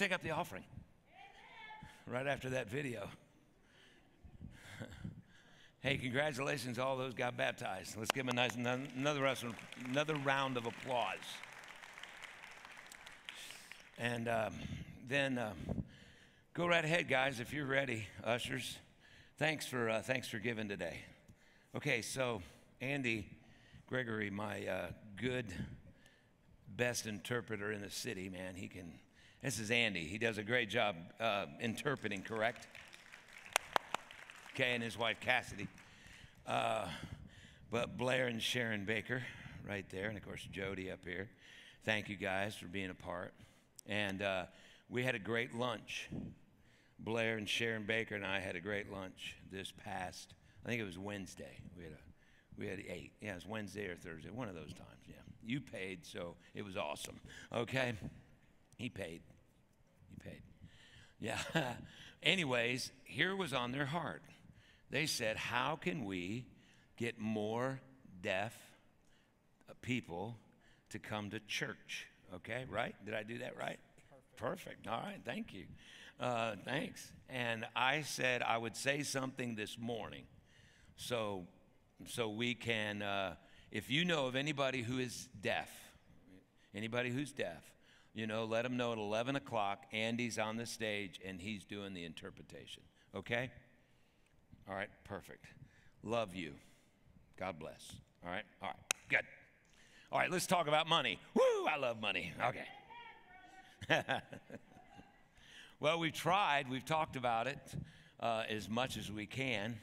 take up the offering right after that video. hey, congratulations all those got baptized. Let's give them a nice another another round of applause. And um, then um, go right ahead, guys, if you're ready, ushers. Thanks for uh, thanks for giving today. Okay, so Andy Gregory, my uh, good best interpreter in the city, man, he can this is Andy. He does a great job uh, interpreting, correct? Okay, and his wife Cassidy. Uh, but Blair and Sharon Baker right there, and of course Jody up here. Thank you guys for being a part. And uh, we had a great lunch. Blair and Sharon Baker and I had a great lunch this past, I think it was Wednesday. We had a we had eight. Yeah, it was Wednesday or Thursday, one of those times. Yeah, you paid, so it was awesome. Okay, he paid. He paid. Yeah. Anyways, here was on their heart. They said, How can we get more deaf people to come to church? Okay, right? Did I do that right? Perfect. Perfect. All right, thank you. Uh, thanks. And I said I would say something this morning, so so we can. Uh, if you know of anybody who is deaf, anybody who's deaf, you know, let them know at 11 o'clock, Andy's on the stage and he's doing the interpretation. Okay? All right, perfect. Love you. God bless. All right, all right, good. All right, let's talk about money. Woo, I love money. Okay. well, we've tried, we've talked about it uh, as much as we can,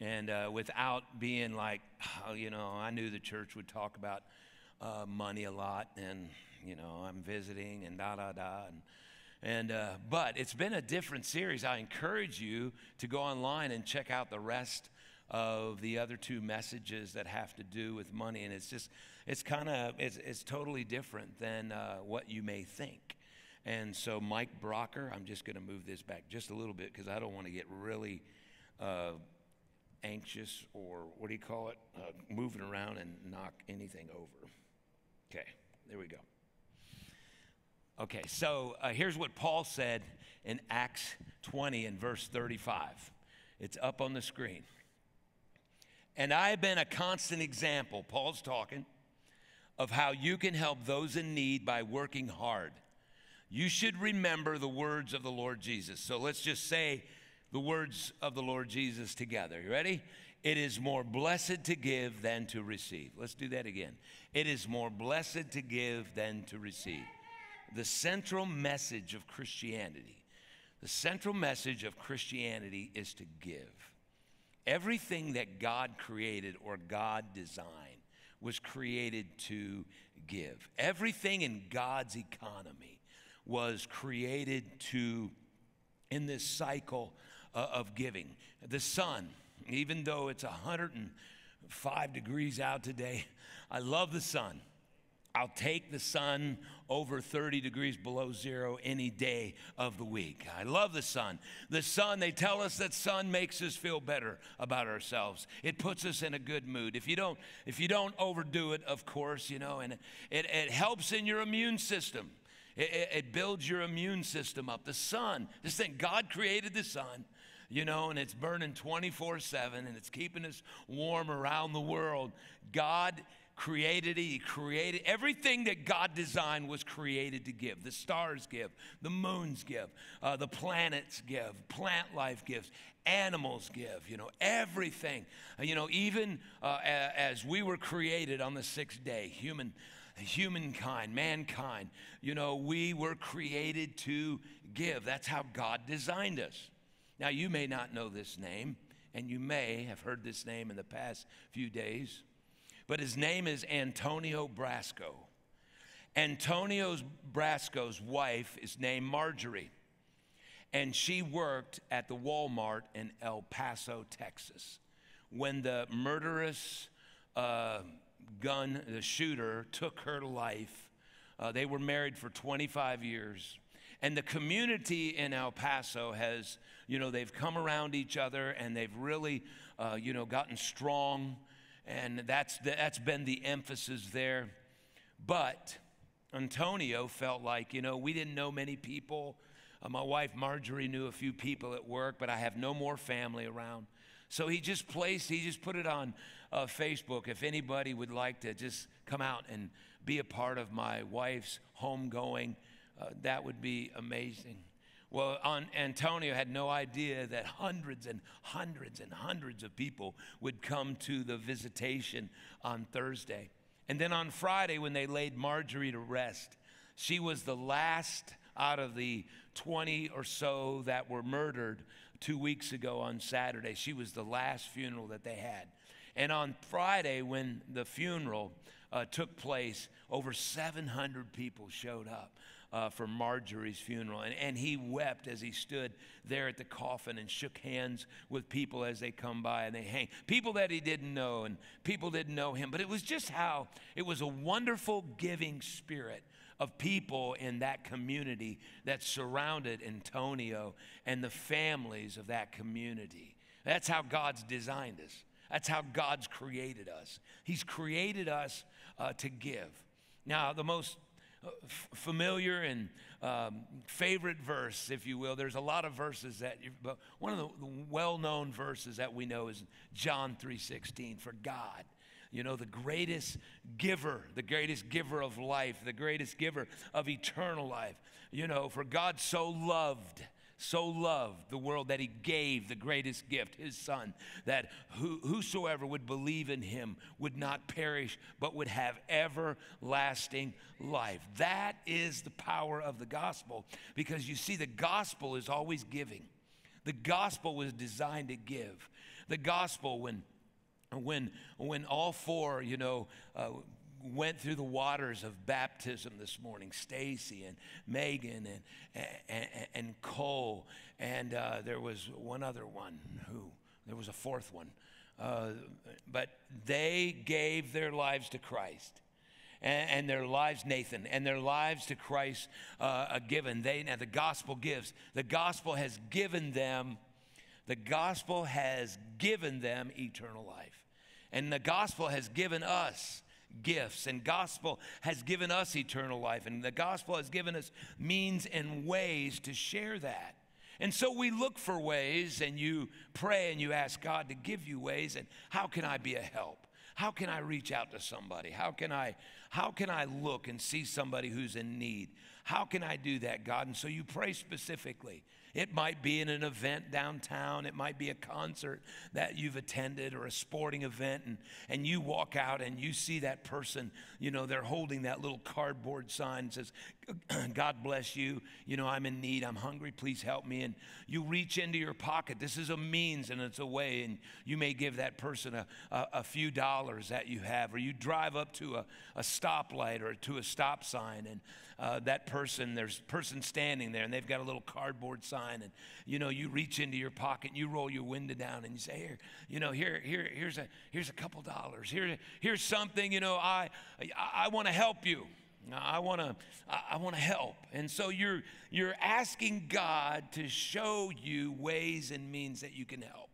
and uh, without being like, oh, you know, I knew the church would talk about uh, money a lot, and you know, I'm visiting and da da da. And, and uh, but it's been a different series. I encourage you to go online and check out the rest of the other two messages that have to do with money. And it's just, it's kind of, it's, it's totally different than uh, what you may think. And so, Mike Brocker, I'm just going to move this back just a little bit because I don't want to get really uh, anxious or what do you call it? Uh, moving around and knock anything over. Okay, there we go. Okay, so uh, here's what Paul said in Acts 20 and verse 35. It's up on the screen. And I have been a constant example, Paul's talking, of how you can help those in need by working hard. You should remember the words of the Lord Jesus. So let's just say the words of the Lord Jesus together. You ready? It is more blessed to give than to receive. Let's do that again. It is more blessed to give than to receive the central message of Christianity. The central message of Christianity is to give. Everything that God created or God designed was created to give. Everything in God's economy was created to, in this cycle uh, of giving. The sun, even though it's 105 degrees out today, I love the sun. I'll take the sun over 30 degrees below zero any day of the week. I love the sun. The sun, they tell us that sun makes us feel better about ourselves. It puts us in a good mood. If you don't, if you don't overdo it, of course, you know, and it, it helps in your immune system. It, it, builds your immune system up. The sun, this thing, God created the sun you know, and it's burning 24 7 and it's keeping us warm around the world. God created it. He created everything that God designed was created to give. The stars give, the moons give, uh, the planets give, plant life gives, animals give, you know, everything. Uh, you know, even uh, as we were created on the sixth day, human humankind, mankind, you know, we were created to give. That's how God designed us. Now, you may not know this name, and you may have heard this name in the past few days but his name is Antonio Basco. Antonio Basco's wife is named Marjorie, and she worked at the Walmart in El Paso, Texas. When the murderous uh, gun, the shooter, took her life, uh, they were married for 25 years. And the community in El Paso has, you know, they've come around each other and they've really, uh, you know, gotten strong and that's, that's been the emphasis there. But Antonio felt like, you know, we didn't know many people. Uh, my wife Marjorie knew a few people at work, but I have no more family around. So he just placed, he just put it on uh, Facebook. If anybody would like to just come out and be a part of my wife's homegoing, uh, that would be amazing. Well, on, Antonio had no idea that hundreds and hundreds and hundreds of people would come to the visitation on Thursday. And then on Friday, when they laid Marjorie to rest, she was the last out of the 20 or so that were murdered two weeks ago on Saturday. She was the last funeral that they had. And on Friday, when the funeral uh, took place, over 700 people showed up. Uh, for Marjorie's funeral. And, and he wept as he stood there at the coffin and shook hands with people as they come by and they hang. People that he didn't know and people didn't know him. But it was just how it was a wonderful giving spirit of people in that community that surrounded Antonio and the families of that community. That's how God's designed us. That's how God's created us. He's created us uh, to give. Now, the most familiar and um, favorite verse, if you will. There's a lot of verses that, but one of the, well-known verses that we know is John 3:16. For God, you know, the greatest giver, the greatest giver of life, the greatest giver of eternal life. You know, for God so loved so loved the world that he gave the greatest gift, his son, that who, whosoever would believe in him would not perish, but would have everlasting life. That is the power of the gospel because you see, the gospel is always giving. The gospel was designed to give. The gospel, when when when all four, you know, uh, went through the waters of baptism this morning Stacy and Megan and, and, and Cole. And uh, there was one other one who, there was a fourth one. Uh, but they gave their lives to Christ. And, and their lives, Nathan, and their lives to Christ uh, given. They now the gospel gives. The gospel has given them. The gospel has given them eternal life, and the gospel has given us gifts, and gospel has given us eternal life, and the gospel has given us means and ways to share that. And so we look for ways, and you pray and you ask God to give you ways, and how can I be a help? How can I reach out to somebody? How can I how can I look and see somebody who's in need? How can I do that, God? And so you pray specifically. It might be in an event downtown. It might be a concert that you've attended or a sporting event, and, and you walk out and you see that person, you know, they're holding that little cardboard sign that says, God bless you. You know, I'm in need. I'm hungry. Please help me. And you reach into your pocket. This is a means and it's a way, and you may give that person a, a, a few dollars that you have, or you drive up to a, a stoplight or to a stop sign, and uh, that person, there's a person standing there and they've got a little cardboard sign and, you know, you reach into your pocket and you roll your window down and you say, here, you know, here, here, here's a, here's a couple dollars. Here, here's something, you know, I, I, I want to help you. I want to I want to help. And so you're you're asking God to show you ways and means that you can help.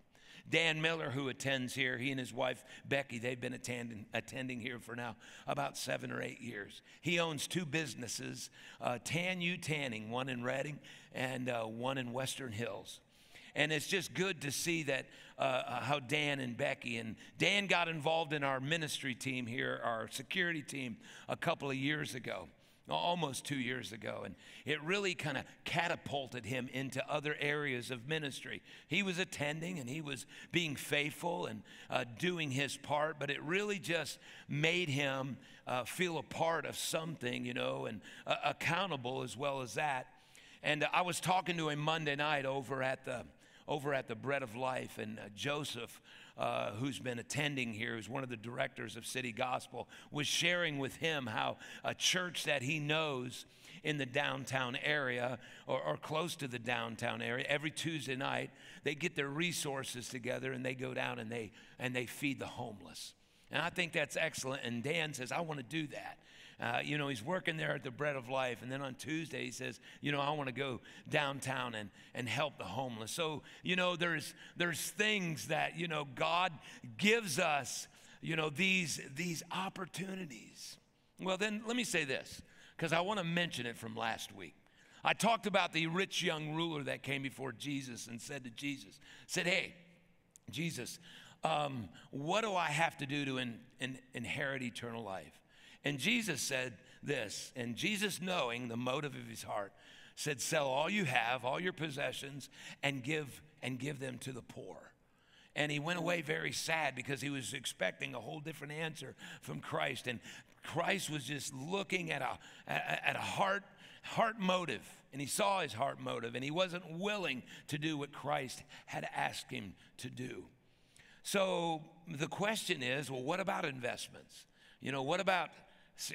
Dan Miller, who attends here, he and his wife Becky, they've been attending, attending here for now about seven or eight years. He owns two businesses uh, Tan U Tanning, one in Reading and uh, one in Western Hills. And it's just good to see that uh, uh how Dan and Becky and Dan got involved in our ministry team here, our security team, a couple of years ago almost two years ago. And it really kind of catapulted him into other areas of ministry. He was attending and he was being faithful and uh, doing his part, but it really just made him uh, feel a part of something, you know, and uh, accountable as well as that. And I was talking to him Monday night over at the over at the Bread of Life, and uh, Joseph uh, who's been attending here, who's one of the directors of City Gospel, was sharing with him how a church that he knows in the downtown area or, or, close to the downtown area every tuesday night they get their resources together and they go down and they and they feed the homeless. And i think that's excellent and dan says i want to do that uh, you know, he's working there at the Bread of Life. And then on Tuesday, he says, you know, I want to go downtown and, and help the homeless. So, you know, there's, there's things that, you know, God gives us, you know, these, these opportunities. Well, then let me say this because I want to mention it from last week. I talked about the rich young ruler that came before Jesus and said to Jesus, said, Hey, Jesus, um, what do I have to do to in, in, inherit eternal life? And Jesus said this, and Jesus, knowing the motive of his heart, said, Sell all you have, all your possessions, and give and give them to the poor. And he went away very sad because he was expecting a whole different answer from Christ. And Christ was just looking at a, at a heart, heart motive. And he saw his heart motive, and he wasn't willing to do what Christ had asked him to do. So the question is well, what about investments? You know, what about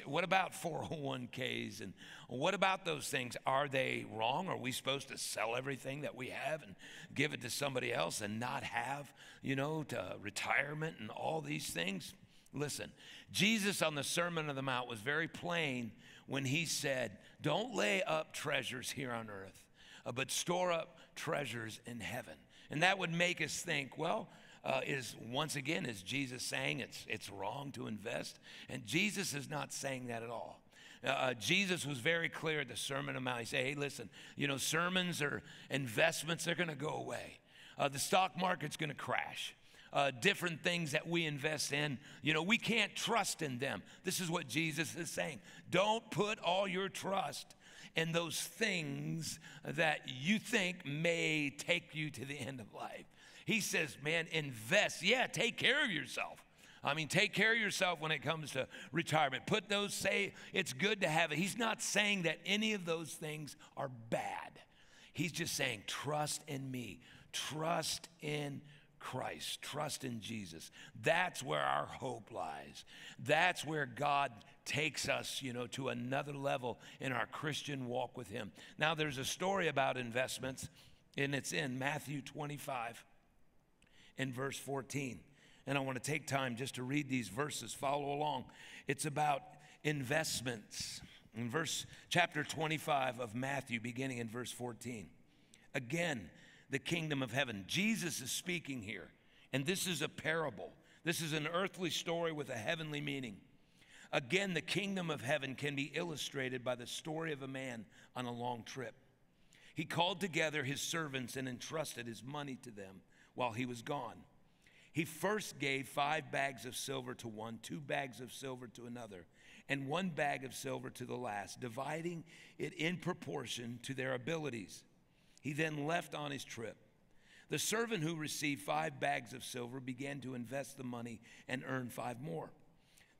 what about 401ks and what about those things? Are they wrong? Are we supposed to sell everything that we have and give it to somebody else and not have, you know, to retirement and all these things? Listen, Jesus on the Sermon on the Mount was very plain when he said, Don't lay up treasures here on earth, uh, but store up treasures in heaven. And that would make us think, well, uh, is once again, is Jesus saying it's, it's wrong to invest? And Jesus is not saying that at all. Uh, uh Jesus was very clear at the Sermon on Mount. He said, hey, listen, you know, sermons or investments, they're going to go away. Uh, the stock market's going to crash. Uh, different things that we invest in, you know, we can't trust in them. This is what Jesus is saying. Don't put all your trust in those things that you think may take you to the end of life. He says, man, invest. Yeah, take care of yourself. I mean, take care of yourself when it comes to retirement. Put those, say it's good to have it. He's not saying that any of those things are bad. He's just saying, trust in me, trust in Christ, trust in Jesus. That's where our hope lies. That's where God takes us, you know, to another level in our Christian walk with Him. Now, there's a story about investments, and it's in Matthew 25 in verse 14. And I want to take time just to read these verses, follow along. It's about investments. In verse chapter 25 of Matthew, beginning in verse 14. Again, the kingdom of heaven. Jesus is speaking here, and this is a parable. This is an earthly story with a heavenly meaning. Again, the kingdom of heaven can be illustrated by the story of a man on a long trip. He called together his servants and entrusted his money to them while he was gone. He first gave five bags of silver to one, two bags of silver to another, and one bag of silver to the last, dividing it in proportion to their abilities. He then left on his trip. The servant who received five bags of silver began to invest the money and earn five more.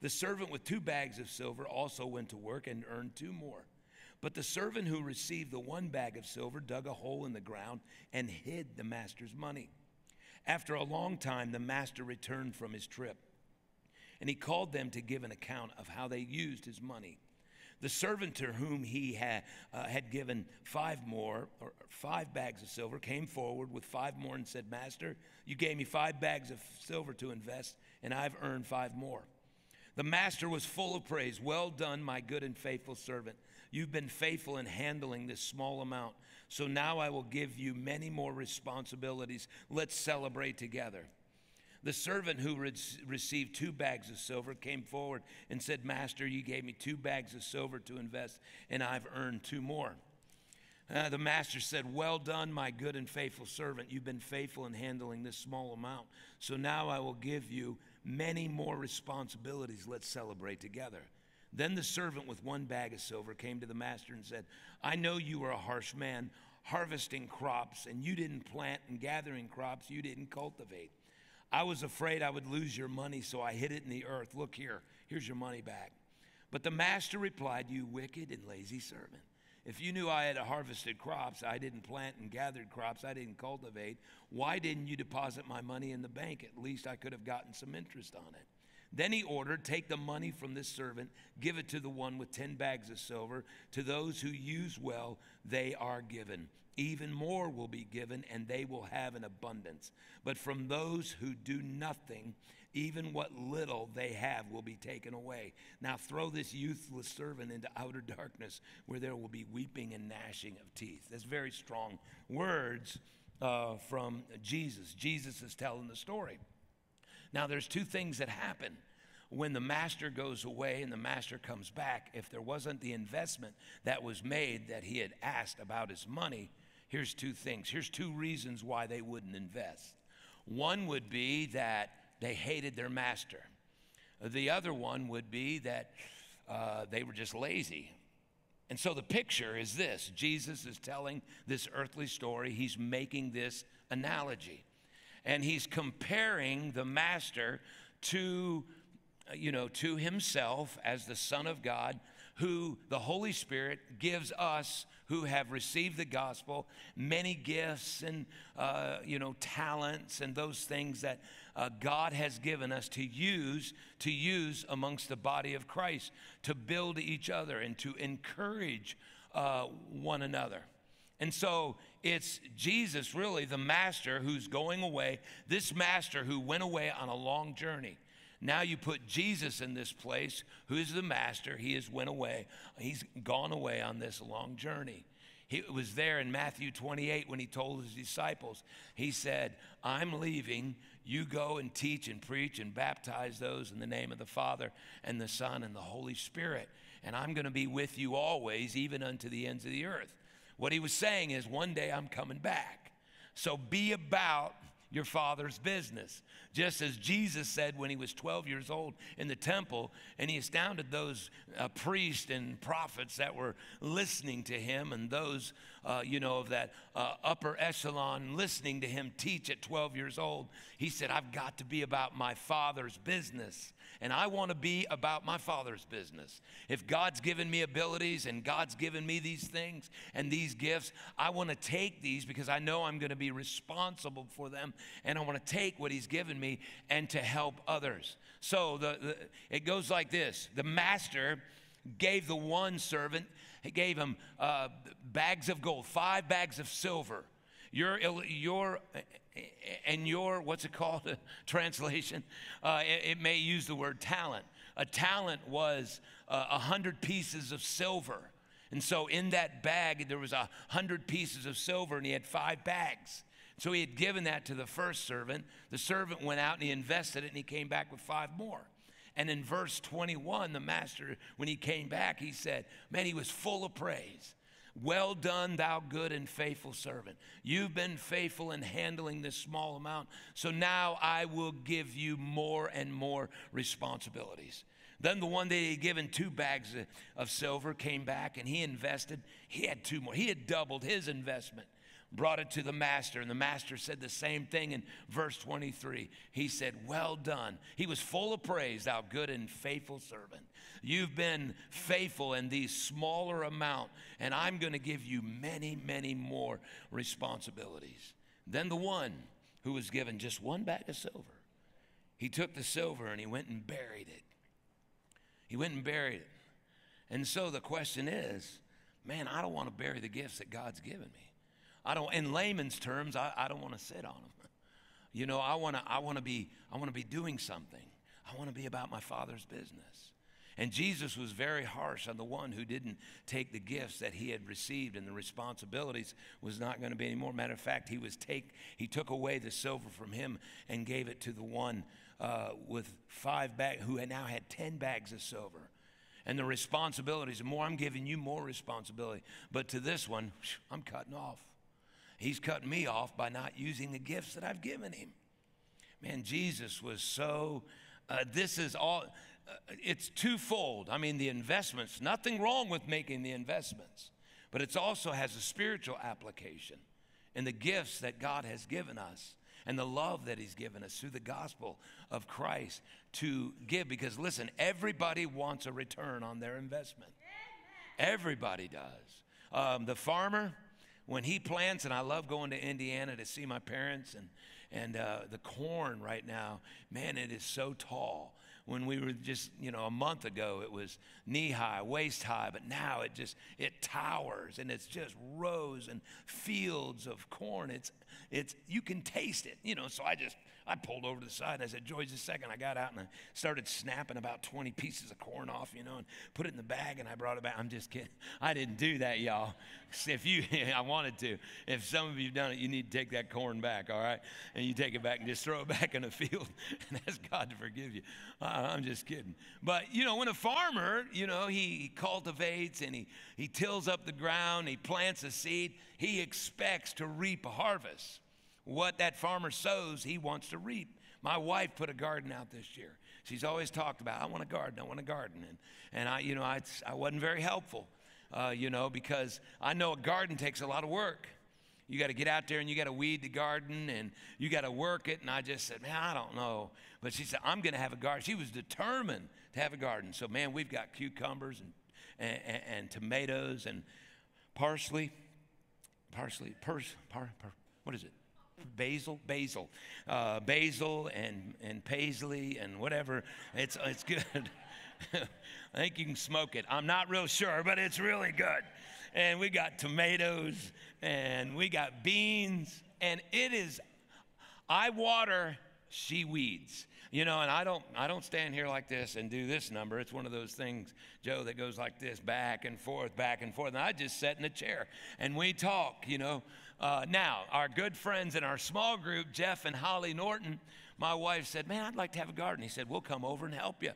The servant with two bags of silver also went to work and earned two more. But the servant who received the one bag of silver dug a hole in the ground and hid the master's money. After a long time, the master returned from his trip, and he called them to give an account of how they used his money. The servant to whom he had, uh, had given five more, or five bags of silver, came forward with five more and said, Master, you gave me five bags of silver to invest, and I've earned five more. The master was full of praise. Well done, my good and faithful servant. You've been faithful in handling this small amount. So now I will give you many more responsibilities. Let's celebrate together. The servant who re- received two bags of silver came forward and said, Master, you gave me two bags of silver to invest, and I've earned two more. Uh, the master said, Well done, my good and faithful servant. You've been faithful in handling this small amount. So now I will give you many more responsibilities. Let's celebrate together. Then the servant with one bag of silver came to the master and said, I know you are a harsh man, harvesting crops, and you didn't plant, and gathering crops you didn't cultivate. I was afraid I would lose your money, so I hid it in the earth. Look here, here's your money back. But the master replied, You wicked and lazy servant. If you knew I had harvested crops, I didn't plant and gathered crops, I didn't cultivate, why didn't you deposit my money in the bank? At least I could have gotten some interest on it. Then he ordered, Take the money from this servant, give it to the one with 10 bags of silver. To those who use well, they are given. Even more will be given, and they will have an abundance. But from those who do nothing, even what little they have will be taken away. Now throw this youthless servant into outer darkness where there will be weeping and gnashing of teeth. That's very strong words uh, from Jesus. Jesus is telling the story. Now there's two things that happen when the master goes away and the master comes back, if there wasn't the investment that was made that he had asked about his money, here's two things. Here's two reasons why they wouldn't invest. One would be that they hated their master, the other one would be that uh, they were just lazy. And so the picture is this Jesus is telling this earthly story, he's making this analogy. And he's comparing the master to you know, to himself as the Son of God, who the Holy Spirit gives us who have received the gospel many gifts and, uh, you know, talents and those things that uh, God has given us to use, to use amongst the body of Christ, to build each other and to encourage uh, one another. And so it's Jesus, really, the master who's going away, this master who went away on a long journey. Now you put Jesus in this place, who is the master. He has went away. He's gone away on this long journey. He was there in Matthew 28 when he told his disciples, he said, I'm leaving. You go and teach and preach and baptize those in the name of the Father and the Son and the Holy Spirit. And I'm going to be with you always, even unto the ends of the earth. What he was saying is, one day I'm coming back. So be about your father's business. Just as Jesus said when he was 12 years old in the temple, and he astounded those uh, priests and prophets that were listening to him, and those, uh, you know, of that uh, upper echelon listening to him teach at 12 years old. He said, I've got to be about my father's business and I want to be about my Father's business. If God's given me abilities and God's given me these things and these gifts, I want to take these because I know I'm going to be responsible for them, and I want to take what He's given me and to help others. So the, the it goes like this the master gave the one servant, he gave him uh, bags of gold, five bags of silver. Your, your and your, what's it called, translation, uh, it, it, may use the word talent. A talent was uh, a uh, hundred pieces of silver. And so in that bag, there was a hundred pieces of silver, and he had five bags. So he had given that to the first servant. The servant went out and he invested it, and he came back with five more. And in verse 21, the master, when he came back, he said, Man, he was full of praise. Well done, thou good and faithful servant. You've been faithful in handling this small amount, so now I will give you more and more responsibilities. Then the one that he had given two bags of silver came back and he invested. He had two more. He had doubled his investment brought it to the master, and the master said the same thing in verse 23. He said, Well done. He was full of praise, thou good and faithful servant. You've been faithful in these smaller amount, and I'm going to give you many, many more responsibilities. Then the one who was given just one bag of silver, he took the silver and he went and buried it. He went and buried it. And so the question is, man, I don't want to bury the gifts that God's given me. I don't, in layman's terms, I, I don't want to sit on them. You know, I want to, I want to be, I want to be doing something. I want to be about my Father's business. And Jesus was very harsh on the one who didn't take the gifts that he had received and the responsibilities was not going to be anymore. Matter of fact, he was take he took away the silver from him and gave it to the one uh, with five bags who had now had ten bags of silver. And the responsibilities, the more I'm giving you more responsibility. But to this one, I'm cutting off. He's cutting me off by not using the gifts that I've given him. Man, Jesus was so, uh, this is all, uh, it's twofold. I mean, the investments, nothing wrong with making the investments, but it also has a spiritual application in the gifts that God has given us and the love that He's given us through the gospel of Christ to give. Because listen, everybody wants a return on their investment. Everybody does. Um, the farmer, when he plants, and I love going to Indiana to see my parents and, and uh, the corn right now, man, it is so tall. When we were just, you know, a month ago, it was knee high, waist high, but now it just, it towers and it's just rows and fields of corn. It's, it's, you can taste it, you know, so I just, I pulled over to the side and I said, Joy, just a second. I got out and I started snapping about 20 pieces of corn off, you know, and put it in the bag and I brought it back. I'm just kidding. I didn't do that, y'all. If you, I wanted to. If some of you have done it, you need to take that corn back, all right? And you take it back and just throw it back in the field and ask God to forgive you. Uh, I'm just kidding. But, you know, when a farmer, you know, he cultivates and he, he tills up the ground, he plants a seed, he expects to reap a harvest. What that farmer sows, he wants to reap. My wife put a garden out this year. She's always talked about, I want a garden, I want a garden. And, and I, you know, I, I wasn't very helpful, uh, you know, because I know a garden takes a lot of work. You got to get out there and you got to weed the garden and you got to work it. And I just said, man, I don't know. But she said, I'm going to have a garden. She was determined to have a garden. So, man, we've got cucumbers and, and, and, tomatoes and parsley, parsley, pers, par, par, what is it? Basil, basil, uh, basil and and paisley and whatever. It's it's good. I think you can smoke it. I'm not real sure, but it's really good. And we got tomatoes and we got beans, and it is. I water, she weeds. You know, and I don't I don't stand here like this and do this number. It's one of those things, Joe, that goes like this, back and forth, back and forth. And I just sit in a chair and we talk, you know. Uh, now, our good friends in our small group, Jeff and Holly Norton, my wife said, Man, I'd like to have a garden. He said, We'll come over and help you.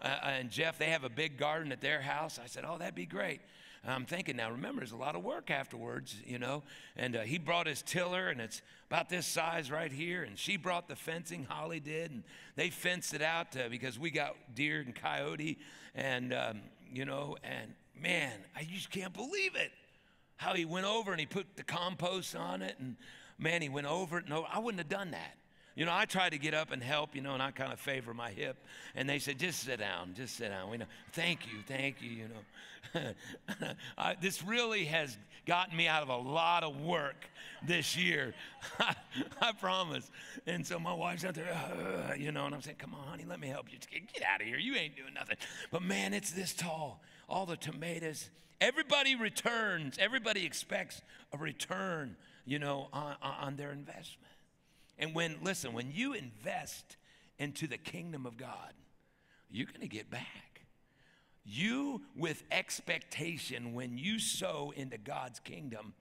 Uh, and Jeff, they have a big garden at their house. I said, Oh, that'd be great. I'm thinking now, remember, there's a lot of work afterwards, you know. And uh, he brought his tiller, and it's about this size right here. And she brought the fencing, Holly did, and they fenced it out uh, because we got deer and coyote, and, um, you know, and man, I just can't believe it. How he went over and he put the compost on it, and man, he went over it. No, I wouldn't have done that. You know, I tried to get up and help, you know, and I kind of favor my hip. And they said, just sit down, just sit down. We know, thank you, thank you, you know. I, this really has gotten me out of a lot of work this year. I promise. And so my wife's out there, you know, and I'm saying, come on, honey, let me help you. Get out of here. You ain't doing nothing. But man, it's this tall. All the tomatoes. Everybody returns. Everybody expects a return, you know, on, on their investment. And when, listen, when you invest into the kingdom of God, you're going to get back. You, with expectation, when you sow into God's kingdom,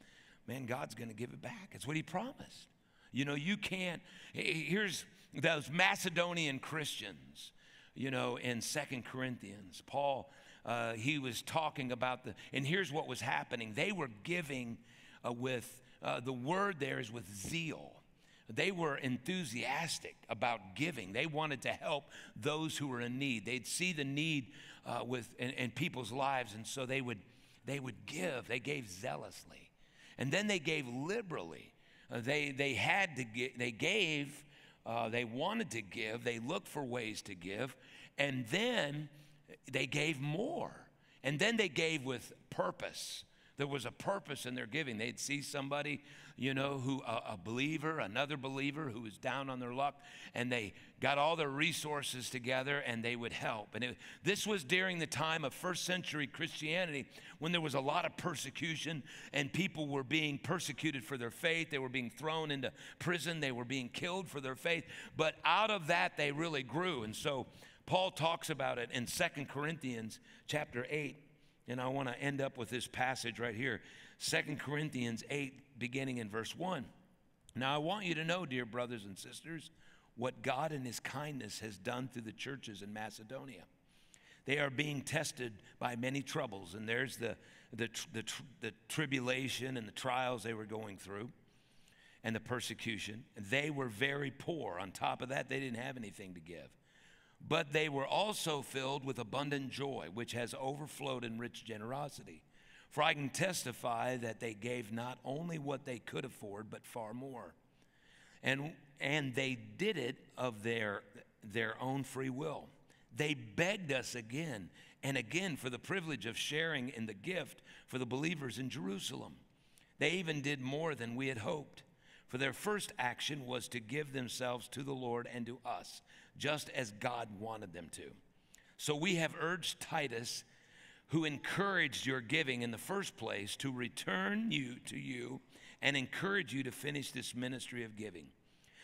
man, God's going to give it back. It's what He promised. You know, you can't. Here's those Macedonian Christians, you know, in Second Corinthians. Paul, uh, he was talking about the, and here's what was happening. They were giving uh, with, uh, the word there is with zeal they were enthusiastic about giving. They wanted to help those who were in need. They'd see the need uh, with, in, in people's lives, and so they would, they would give. They gave zealously. And then they gave liberally. Uh, they, they had to give, they gave, uh, they wanted to give, they looked for ways to give, and then they gave more. And then they gave with purpose. There was a purpose in their giving. They'd see somebody, you know, who a, a, believer, another believer who was down on their luck, and they got all their resources together and they would help. And it, this was during the time of first century Christianity when there was a lot of persecution and people were being persecuted for their faith. They were being thrown into prison. They were being killed for their faith. But out of that, they really grew. And so Paul talks about it in Second Corinthians chapter 8 and I want to end up with this passage right here Second Corinthians 8, beginning in verse 1. Now, I want you to know, dear brothers and sisters, what God in His kindness has done through the churches in Macedonia. They are being tested by many troubles, and there's the, the, the, the tribulation and the trials they were going through and the persecution. They were very poor. On top of that, they didn't have anything to give. But they were also filled with abundant joy, which has overflowed in rich generosity. For I can testify that they gave not only what they could afford, but far more. And, and they did it of their, their own free will. They begged us again and again for the privilege of sharing in the gift for the believers in Jerusalem. They even did more than we had hoped. For their first action was to give themselves to the Lord and to us just as God wanted them to. So we have urged Titus, who encouraged your giving in the first place, to return you to you and encourage you to finish this ministry of giving.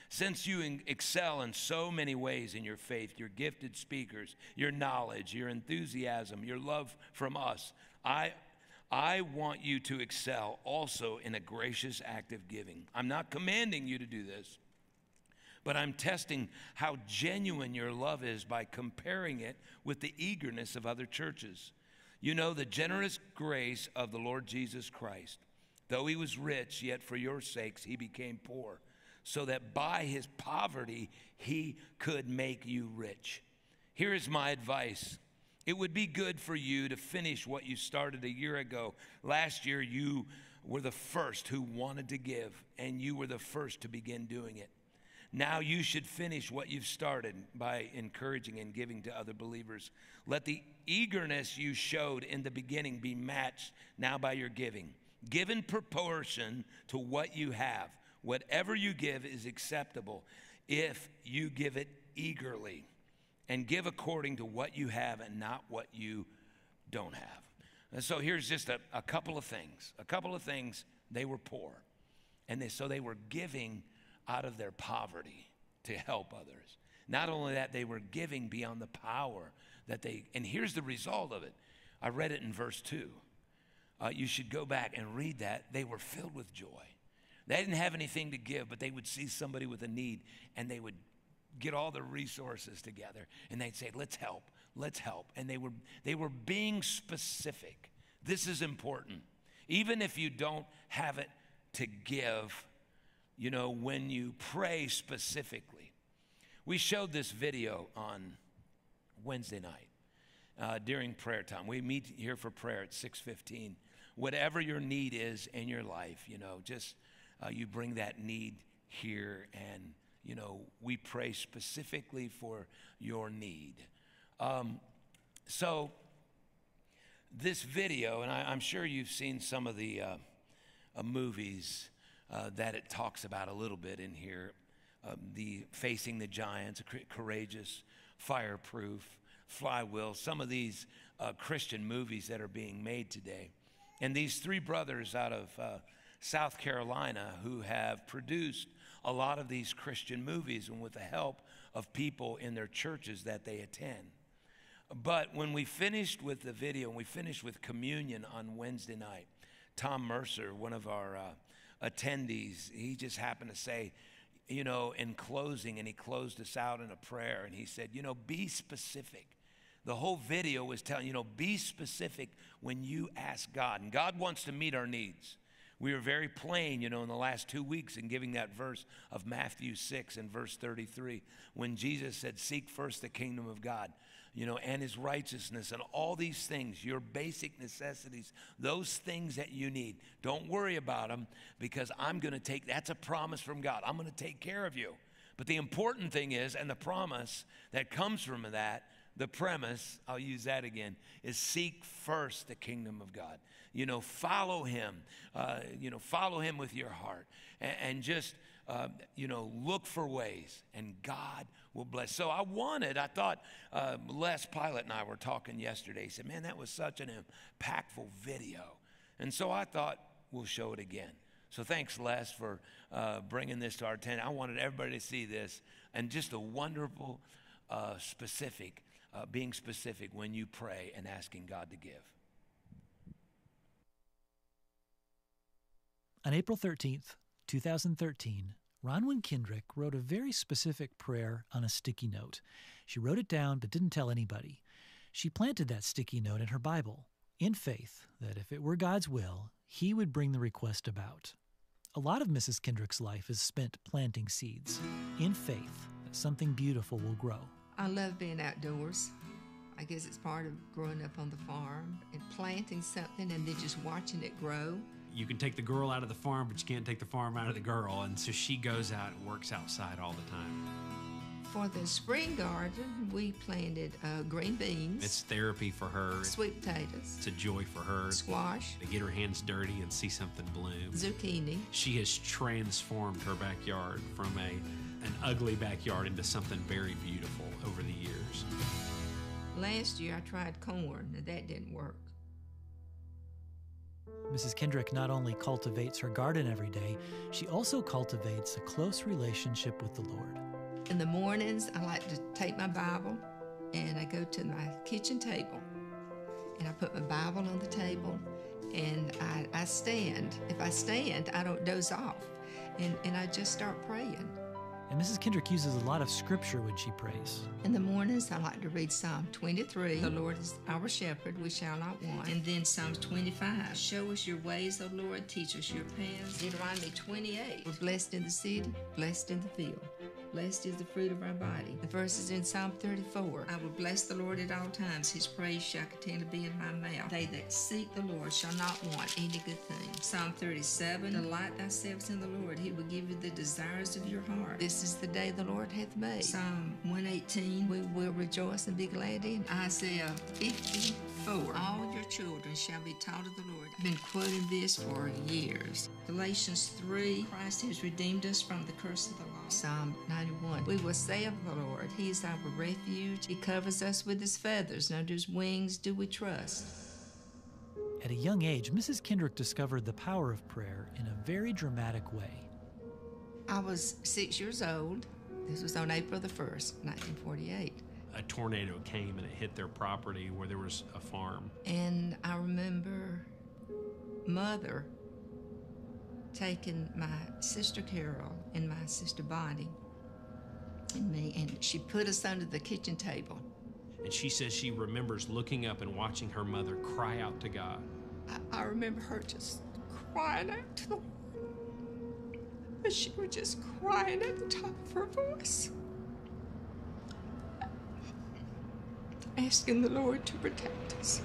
Since you excel in so many ways in your faith, your gifted speakers, your knowledge, your enthusiasm, your love from us, I, I want you to excel also in a gracious act of giving. I'm not commanding you to do this, but I'm testing how genuine your love is by comparing it with the eagerness of other churches. You know the generous grace of the Lord Jesus Christ. Though he was rich, yet for your sakes he became poor so that by his poverty he could make you rich. Here is my advice. It would be good for you to finish what you started a year ago. Last year, you were the first who wanted to give, and you were the first to begin doing it. Now you should finish what you've started by encouraging and giving to other believers. Let the eagerness you showed in the beginning be matched now by your giving. Give in proportion to what you have Whatever you give is acceptable if you give it eagerly and give according to what you have and not what you don't have. And so here's just a, a couple of things. A couple of things. They were poor. And they, so they were giving out of their poverty to help others. Not only that, they were giving beyond the power that they, and here's the result of it. I read it in verse 2. Uh, you should go back and read that. They were filled with joy. They didn't have anything to give, but they would see somebody with a need and they would get all the resources together and they'd say, let's help, let's help. And they were, they were being specific. This is important. Even if you don't have it to give, you know, when you pray specifically. We showed this video on Wednesday night uh, during prayer time. We meet here for prayer at 6:15. Whatever your need is in your life, you know, just uh, you bring that need here and you know we pray specifically for your need. Um, so this video and I, am sure you've seen some of the uh, uh, movies uh, that it talks about a little bit in here. Um, the facing the giants courageous fireproof flywheel some of these uh, christian movies that are being made today. And these three brothers out of uh, South Carolina who have produced a lot of these Christian movies and with the help of people in their churches that they attend. But when we finished with the video and we finished with communion on Wednesday night, Tom Mercer, one of our uh, attendees, he just happened to say, you know, in closing, and he closed us out in a prayer, and he said, you know, be specific. The whole video was telling, you know, be specific when you ask God. And God wants to meet our needs. We were very plain, you know, in the last two weeks in giving that verse of Matthew 6 and verse 33 when Jesus said, Seek first the kingdom of God, you know, and his righteousness and all these things, your basic necessities, those things that you need. Don't worry about them because I'm going to take, that's a promise from God. I'm going to take care of you. But the important thing is, and the promise that comes from that, the premise, I'll use that again, is seek first the kingdom of God. You know, follow him. Uh, you know, follow him with your heart. And, and just, uh, you know, look for ways, and God will bless. So I wanted, I thought, uh, Les Pilot and I were talking yesterday. He said, Man, that was such an impactful video. And so I thought, we'll show it again. So thanks, Les, for uh, bringing this to our tent. I wanted everybody to see this and just a wonderful, uh, specific uh, being specific when you pray and asking God to give. On April 13th, 2013, Rhonwyn Kendrick wrote a very specific prayer on a sticky note. She wrote it down but didn't tell anybody. She planted that sticky note in her Bible in faith that if it were God's will, He would bring the request about. A lot of Mrs. Kendrick's life is spent planting seeds in faith that something beautiful will grow. I love being outdoors. I guess it's part of growing up on the farm and planting something and then just watching it grow. You can take the girl out of the farm, but you can't take the farm out of the girl. And so she goes out and works outside all the time. For the spring garden, we planted uh, green beans. It's therapy for her. Sweet potatoes. It's a joy for her. Squash. To get her hands dirty and see something bloom. Zucchini. She has transformed her backyard from a an ugly backyard into something very beautiful over the years. Last year I tried corn, and that didn't work. Mrs. Kendrick not only cultivates her garden every day, she also cultivates a close relationship with the Lord. In the mornings, I like to take my Bible and I go to my kitchen table and I put my Bible on the table and I, I stand. If I stand, I don't doze off and, and I just start praying. And Mrs. Kendrick uses a lot of scripture when she prays. In the mornings, I like to read Psalm 23. The Lord is our shepherd, we shall not want. And then Psalms 25. Show us your ways, O Lord, teach us your paths. Deuteronomy 28. We're blessed in the city, blessed in the field. Blessed is the fruit of our body. The verse is in Psalm 34. I will bless the Lord at all times. His praise shall continually be in my mouth. They that seek the Lord shall not want any good thing. Psalm 37. Delight thyself in the Lord. He will give you the desires of your heart. This is the day the Lord hath made. Psalm 118. We will rejoice and be glad in. Isaiah 54. All your children shall be taught of the Lord. I've been quoting this for years. Galatians 3. Christ has redeemed us from the curse of the law. Psalm 91. We will say of the Lord, He is our refuge. He covers us with His feathers, and under His wings do we trust. At a young age, Mrs. Kendrick discovered the power of prayer in a very dramatic way. I was six years old. This was on April the 1st, 1948. A tornado came and it hit their property where there was a farm. And I remember mother taking my sister Carol and my sister Bonnie and me, and she put us under the kitchen table. And she says she remembers looking up and watching her mother cry out to God. I, I remember her just crying out to the Lord. But she was just crying at the top of her voice. Asking the Lord to protect us.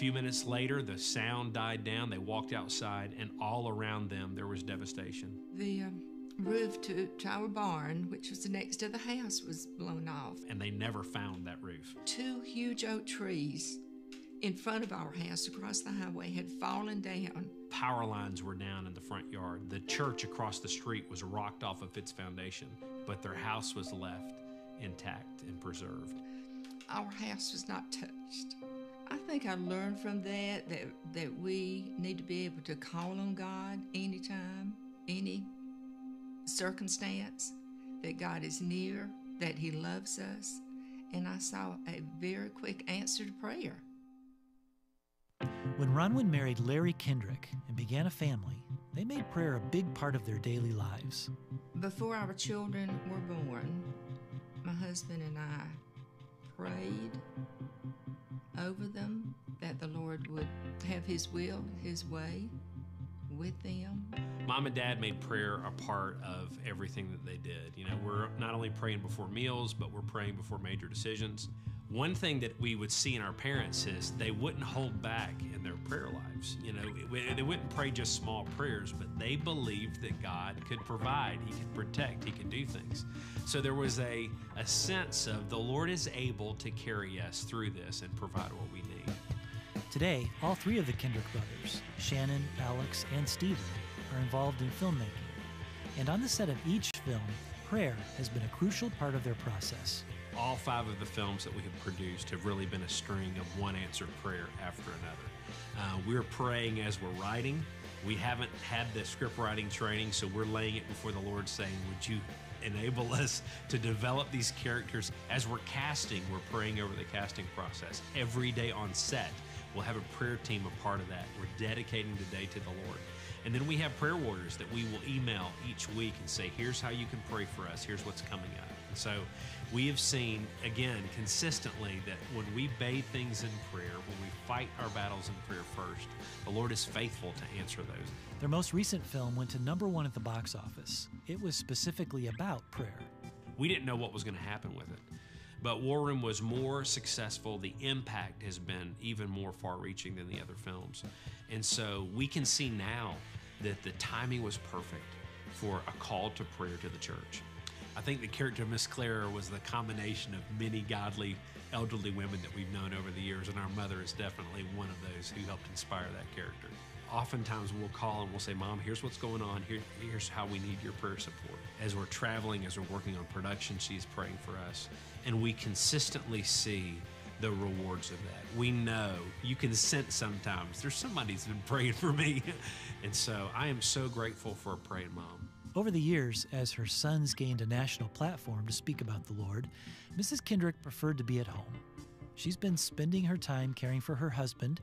Few minutes later, the sound died down. They walked outside, and all around them there was devastation. The um, roof to, to our barn, which was the next to the house, was blown off. And they never found that roof. Two huge oak trees in front of our house across the highway had fallen down. Power lines were down in the front yard. The church across the street was rocked off of its foundation, but their house was left intact and preserved. Our house was not touched. I think I learned from that that, that we need to be able to call on God anytime, any circumstance, that God is near, that He loves us. And I saw a very quick answer to prayer. When Rhonwyn married Larry Kendrick and began a family, they made prayer a big part of their daily lives. Before our children were born, my husband and I prayed over them that the Lord would have His will, His way with them. Mom and dad made prayer a part of everything that they did. You know, we're not only praying before meals, but we're praying before major decisions. One thing that we would see in our parents is they wouldn't hold back in their prayer lives. You know, they wouldn't pray just small prayers, but they believed that God could provide, He could protect, He could do things. So there was a, a sense of the Lord is able to carry us through this and provide what we need. Today, all three of the Kendrick brothers, Shannon, Alex, and Stephen, are involved in filmmaking. And on the set of each film, prayer has been a crucial part of their process. All five of the films that we have produced have really been a string of one answered prayer after another. Uh, we're praying as we're writing. We haven't had the script writing training, so we're laying it before the Lord saying, Would you enable us to develop these characters? As we're casting, we're praying over the casting process. Every day on set, we'll have a prayer team a part of that. We're dedicating the day to the Lord. And then we have prayer warriors that we will email each week and say, Here's how you can pray for us, here's what's coming up. And so we have seen, again, consistently that when we bathe things in prayer, when we fight our battles in prayer first, the Lord is faithful to answer those. Their most recent film went to number one at the box office. It was specifically about prayer. We didn't know what was going to happen with it. But War Room was more successful. The impact has been even more far reaching than the other films. And so we can see now that the timing was perfect for a call to prayer to the church. I think the character of Miss Clara was the combination of many godly elderly women that we've known over the years, and our mother is definitely one of those who helped inspire that character. Oftentimes we'll call and we'll say, Mom, here's what's going on. Here, here's how we need your prayer support. As we're traveling, as we're working on production, she's praying for us. And we consistently see the rewards of that. We know you can sense sometimes there's somebody's been praying for me. and so I am so grateful for a praying mom. Over the years, as her sons gained a national platform to speak about the Lord, Mrs. Kendrick preferred to be at home. She's been spending her time caring for her husband,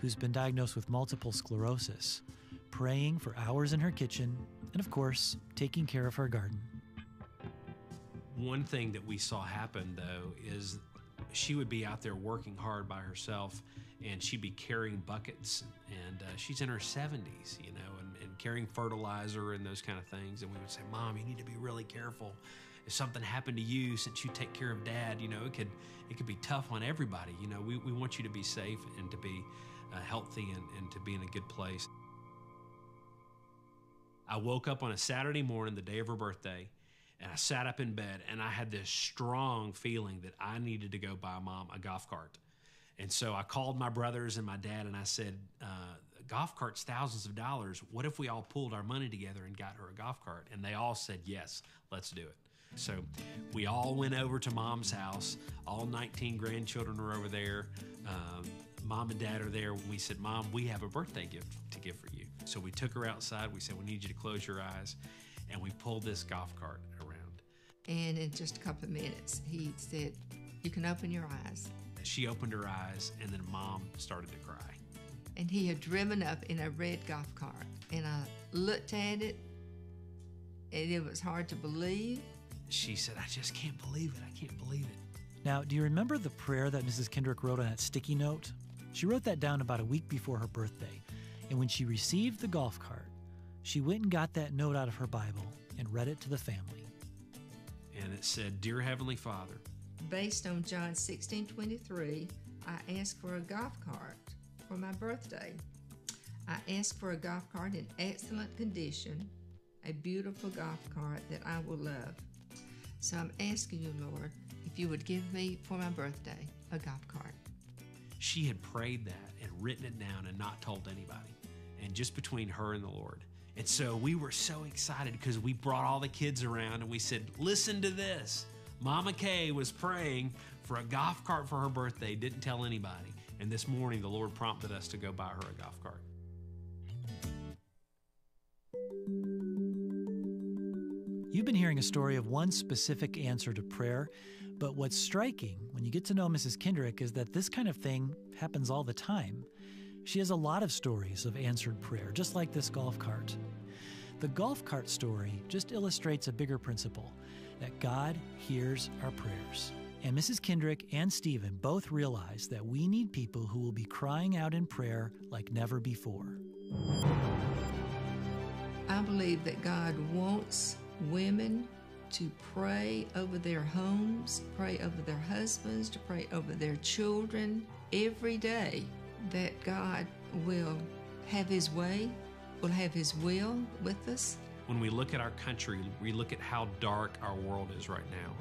who's been diagnosed with multiple sclerosis, praying for hours in her kitchen, and of course, taking care of her garden. One thing that we saw happen, though, is she would be out there working hard by herself and she'd be carrying buckets and uh, she's in her 70s you know carrying fertilizer and those kind of things and we would say mom you need to be really careful. If something happened to you since you take care of dad you know it could it could be tough on everybody you know. We, we want you to be safe and to be uh, healthy and, and to be in a good place. I woke up on a saturday morning the day of her birthday and I sat up in bed and I had this strong feeling that I needed to go buy mom a golf cart. And so I called my brothers and my dad and I said, uh, golf cart's thousands of dollars. What if we all pulled our money together and got her a golf cart? And they all said, yes, let's do it. So we all went over to mom's house. All 19 grandchildren are over there. Um, mom and dad are there. We said, Mom, we have a birthday gift to give for you. So we took her outside. We said, We need you to close your eyes. And we pulled this golf cart around. and in just a couple of minutes, he said, You can open your eyes. She opened her eyes, and then mom started to cry. And he had driven up in a red golf cart. And I looked at it, and it was hard to believe. She said, I just can't believe it. I can't believe it. Now, do you remember the prayer that Mrs. Kendrick wrote on that sticky note? She wrote that down about a week before her birthday. And when she received the golf cart, she went and got that note out of her Bible and read it to the family and it said, Dear Heavenly Father. Based on John 16 23, I asked for a golf cart for my birthday. I asked for a golf cart in excellent condition, a beautiful golf cart that I will love. So I'm asking you, Lord, if you would give me for my birthday a golf cart. She had prayed that and written it down and not told anybody, and just between her and the Lord. And so we were so excited because we brought all the kids around and we said, Listen to this. Mama Kay was praying for a golf cart for her birthday, didn't tell anybody. And this morning, the Lord prompted us to go buy her a golf cart. You've been hearing a story of one specific answer to prayer, but what's striking when you get to know Mrs. Kendrick is that this kind of thing happens all the time. She has a lot of stories of answered prayer, just like this golf cart. The golf cart story just illustrates a bigger principle that God hears our prayers. And Mrs. Kendrick and Stephen both realize that we need people who will be crying out in prayer like never before. I believe that God wants women to pray over their homes, pray over their husbands, to pray over their children every day that God will have His way, will have His will with us. When we look at our country, we look at how dark our world is right now,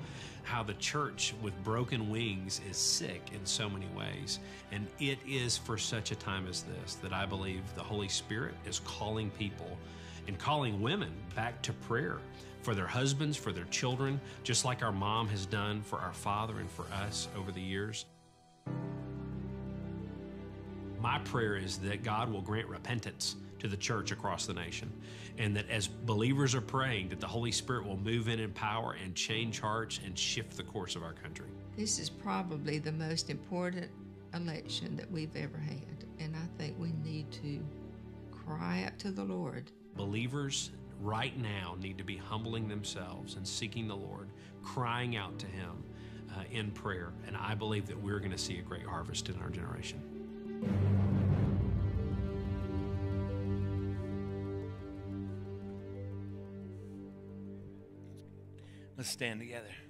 how the church with broken wings is sick in so many ways. And it is for such a time as this that I believe the Holy Spirit is calling people and calling women back to prayer for their husbands, for their children, just like our mom has done for our father and for us over the years. My prayer is that God will grant repentance to the church across the nation. And that as believers are praying, that the Holy Spirit will move in in power and change hearts and shift the course of our country. This is probably the most important election that we've ever had. And I think we need to cry out to the Lord. Believers right now need to be humbling themselves and seeking the Lord, crying out to Him uh, in prayer. And I believe that we're going to see a great harvest in our generation. Let's stand together.